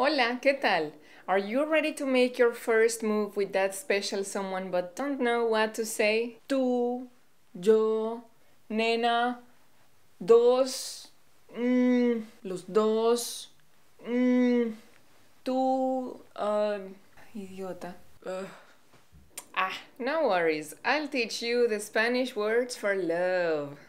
Hola, ¿qué tal? Are you ready to make your first move with that special someone but don't know what to say? Tú, yo, nena, dos, mm, los dos, mm, tú, uh, idiota. Ah, no worries. I'll teach you the Spanish words for love.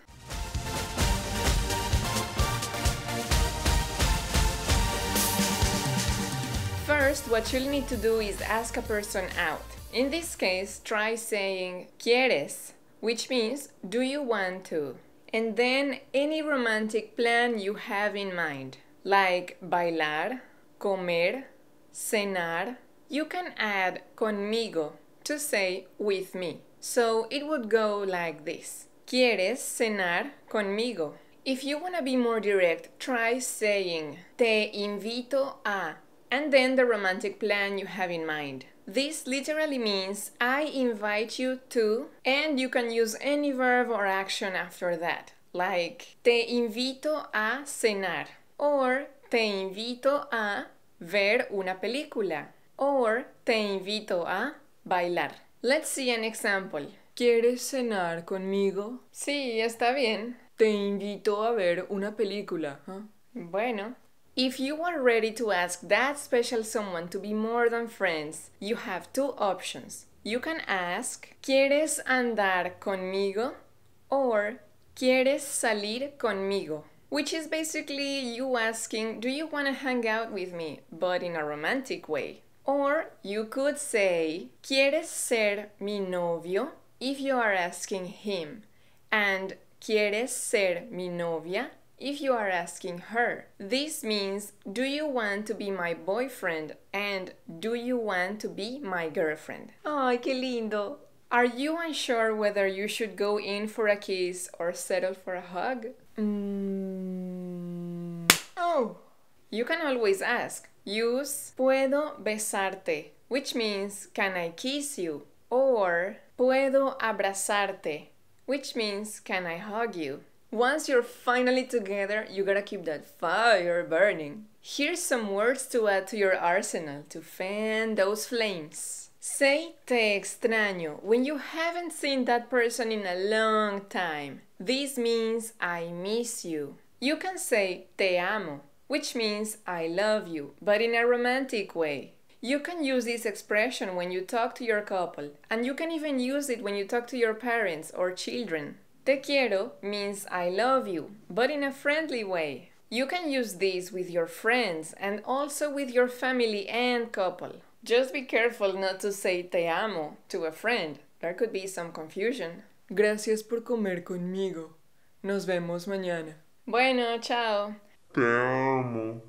First, what you'll need to do is ask a person out. In this case, try saying quieres, which means do you want to? And then any romantic plan you have in mind, like bailar, comer, cenar. You can add conmigo to say with me. So it would go like this. ¿Quieres cenar conmigo? If you want to be more direct, try saying te invito a and then the romantic plan you have in mind. This literally means I invite you to, and you can use any verb or action after that, like te invito a cenar, or te invito a ver una película, or te invito a bailar. Let's see an example. ¿Quieres cenar conmigo? Sí, está bien. Te invito a ver una película. ¿eh? Bueno, if you are ready to ask that special someone to be more than friends, you have two options. You can ask, ¿Quieres andar conmigo? Or, ¿Quieres salir conmigo? Which is basically you asking, Do you want to hang out with me? but in a romantic way. Or you could say, ¿Quieres ser mi novio? if you are asking him, and ¿Quieres ser mi novia? If you are asking her. This means, do you want to be my boyfriend? And do you want to be my girlfriend? Ay, qué lindo. Are you unsure whether you should go in for a kiss or settle for a hug? Mm. Oh, you can always ask. Use puedo besarte, which means can I kiss you? Or puedo abrazarte, which means can I hug you? Once you're finally together, you gotta keep that fire burning. Here's some words to add to your arsenal to fan those flames. Say te extraño when you haven't seen that person in a long time. This means I miss you. You can say te amo, which means I love you, but in a romantic way. You can use this expression when you talk to your couple, and you can even use it when you talk to your parents or children. Te quiero means I love you, but in a friendly way. You can use this with your friends and also with your family and couple. Just be careful not to say te amo to a friend. There could be some confusion. Gracias por comer conmigo. Nos vemos mañana. Bueno, chao. Te amo.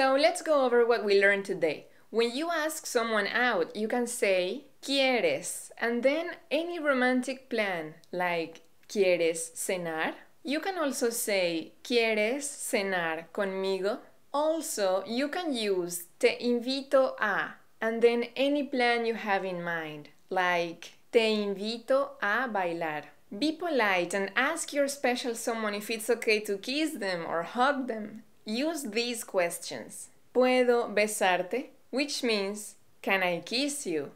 So let's go over what we learned today. When you ask someone out, you can say quieres and then any romantic plan like quieres cenar. You can also say quieres cenar conmigo. Also, you can use te invito a and then any plan you have in mind like te invito a bailar. Be polite and ask your special someone if it's okay to kiss them or hug them. Use these questions. ¿Puedo besarte? Which means, can I kiss you?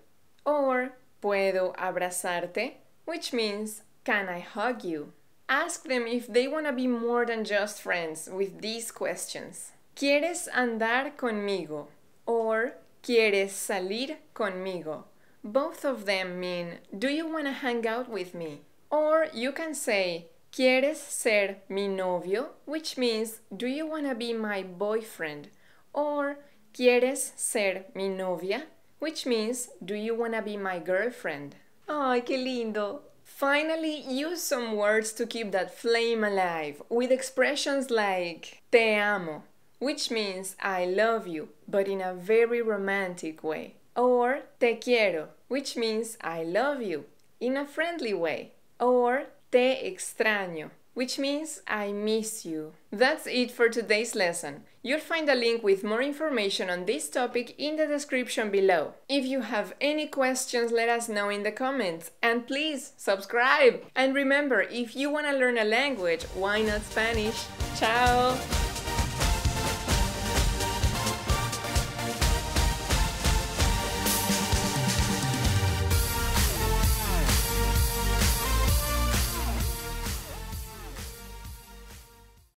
Or, ¿puedo abrazarte? Which means, can I hug you? Ask them if they want to be more than just friends with these questions. ¿Quieres andar conmigo? Or, ¿quieres salir conmigo? Both of them mean, do you want to hang out with me? Or you can say, ¿Quieres ser mi novio? Which means, do you want to be my boyfriend? Or, ¿Quieres ser mi novia? Which means, do you want to be my girlfriend? Ay, qué lindo! Finally, use some words to keep that flame alive with expressions like te amo, which means I love you, but in a very romantic way. Or te quiero, which means I love you, in a friendly way. Or te extraño, which means I miss you. That's it for today's lesson. You'll find a link with more information on this topic in the description below. If you have any questions, let us know in the comments. And please subscribe! And remember, if you want to learn a language, why not Spanish? Ciao!